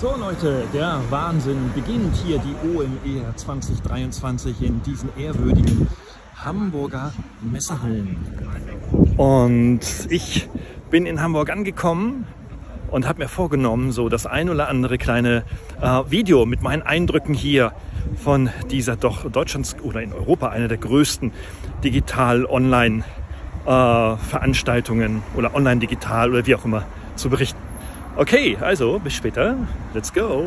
So Leute, der Wahnsinn beginnt hier die OMR 2023 in diesen ehrwürdigen Hamburger Messehallen. Und ich bin in Hamburg angekommen und habe mir vorgenommen, so das ein oder andere kleine äh, Video mit meinen Eindrücken hier von dieser doch Deutschlands oder in Europa einer der größten Digital-Online-Veranstaltungen äh, oder online-digital oder wie auch immer zu berichten. Okay, also bis später. Let's go.